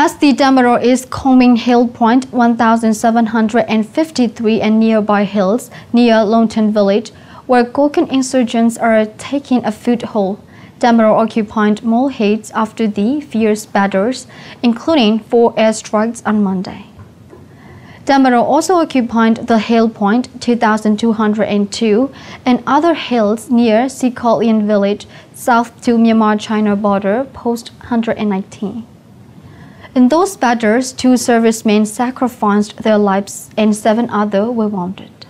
As the Tatmadaw is combing Hill Point 1753 and nearby hills near Longton Village, where Kokang insurgents are taking a foothold. Tatmadaw occupied more hits after the fierce battles, including four airstrikes on Monday. Tatmadaw also occupied the hill point 2202 and other hills near Sikolian village south to Myanmar-China border post 119. In those battles, two servicemen sacrificed their lives and seven others were wounded.